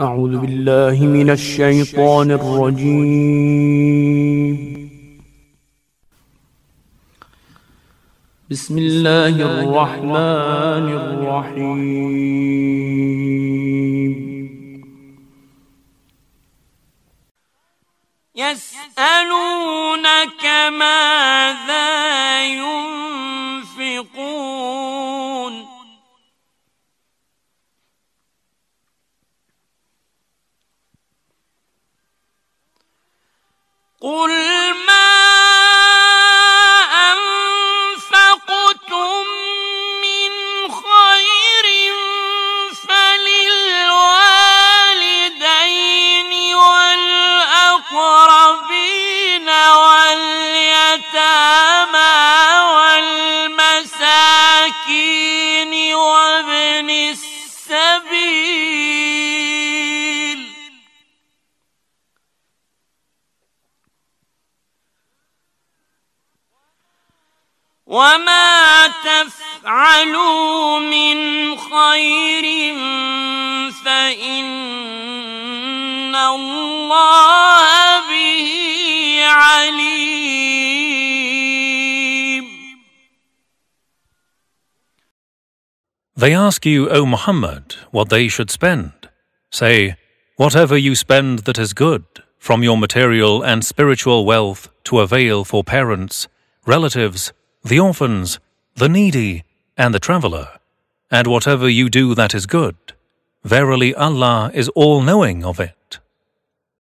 أعوذ بالله من الشيطان الرجيم. بسم الله الرحمن الرحيم. يسألونك ماذا قل ما أنفقتم من خير فللوالدين والأقربين واليتامى والمساكين وابن السبيل وما تفعلوا من خير فإن الله به عليم They ask you, O Muhammad, what they should spend. Say, whatever you spend that is good, from your material and spiritual wealth to avail for parents, relatives, the orphans, the needy, and the traveler, and whatever you do that is good, verily Allah is all knowing of it.